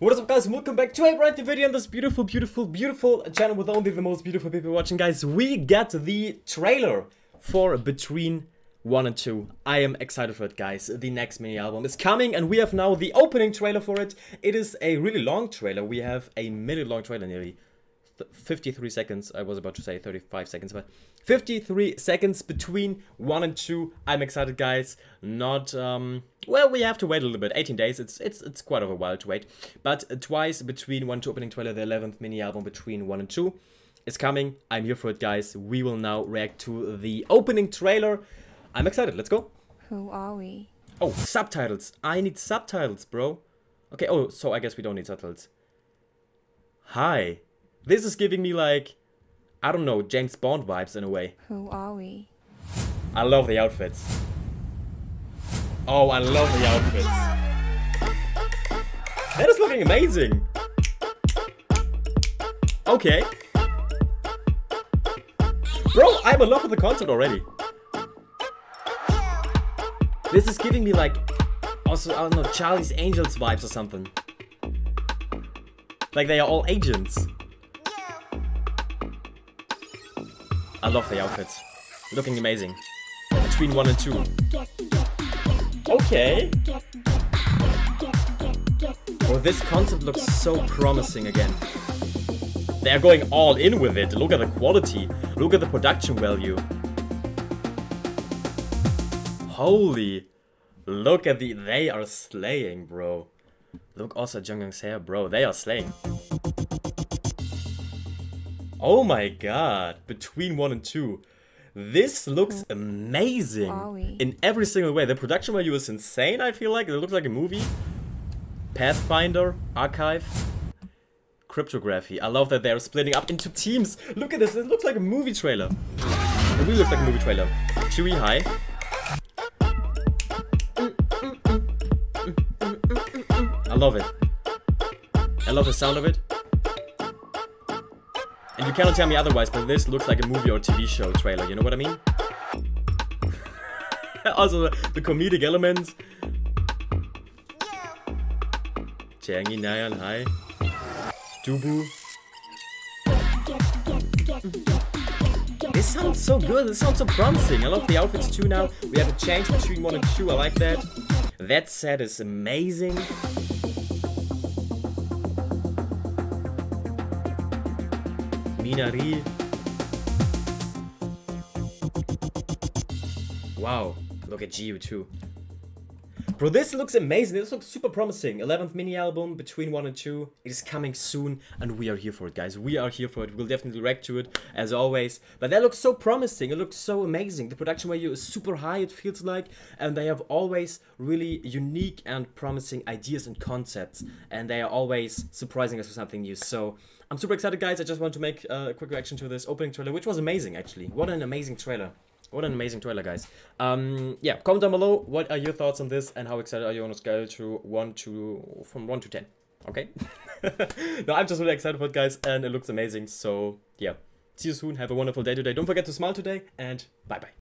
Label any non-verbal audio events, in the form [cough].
What is up guys welcome back to a brand new video on this beautiful, beautiful, beautiful channel with only the most beautiful people watching guys. We get the trailer for Between 1 and 2. I am excited for it guys. The next mini album is coming and we have now the opening trailer for it. It is a really long trailer. We have a minute long trailer nearly. 53 seconds. I was about to say 35 seconds, but 53 seconds between 1 and 2. I'm excited, guys. Not, um, well, we have to wait a little bit. 18 days. It's it's it's quite of a while to wait. But uh, twice between 1 to opening trailer, the 11th mini album between 1 and 2 is coming. I'm here for it, guys. We will now react to the opening trailer. I'm excited. Let's go. Who are we? Oh, subtitles. I need subtitles, bro. Okay, oh, so I guess we don't need subtitles. Hi. This is giving me like, I don't know, James Bond vibes in a way. Who are we? I love the outfits. Oh, I love the outfits. That is looking amazing. Okay. Bro, I'm in love with the concept already. This is giving me like, also, I don't know, Charlie's Angels vibes or something. Like they are all agents. Love the outfits. Looking amazing. Between 1 and 2. Okay. Oh, this concept looks so promising again. They're going all in with it. Look at the quality. Look at the production value. Holy. Look at the... They are slaying, bro. Look also at Jeongyeon's hair, bro. They are slaying. Oh my god, between 1 and 2. This looks amazing in every single way. The production value is insane, I feel like. It looks like a movie. Pathfinder, Archive, Cryptography. I love that they're splitting up into teams. Look at this, it looks like a movie trailer. It really looks like a movie trailer. Tzuyu, hi. I love it. I love the sound of it. And you cannot tell me otherwise, but this looks like a movie or TV show trailer, you know what I mean? [laughs] also, the comedic elements. Chaeyoung Nayeon, hi. Dubu. This sounds so good, this sounds so promising. I love the outfits too now. We have a change between 1 and 2, I like that. That set is amazing. Wow, look at GU too. Bro, this looks amazing. This looks super promising. 11th mini album between 1 and 2. It is coming soon and we are here for it, guys. We are here for it. We'll definitely react to it as always. But that looks so promising. It looks so amazing. The production value is super high, it feels like. And they have always really unique and promising ideas and concepts. And they are always surprising us with something new. So I'm super excited, guys. I just want to make a quick reaction to this opening trailer, which was amazing, actually. What an amazing trailer. What an amazing trailer, guys. Um, yeah, comment down below. What are your thoughts on this, and how excited are you on a scale to one to from one to ten? Okay. [laughs] no, I'm just really excited for it, guys, and it looks amazing. So yeah, see you soon. Have a wonderful day today. Don't forget to smile today, and bye bye.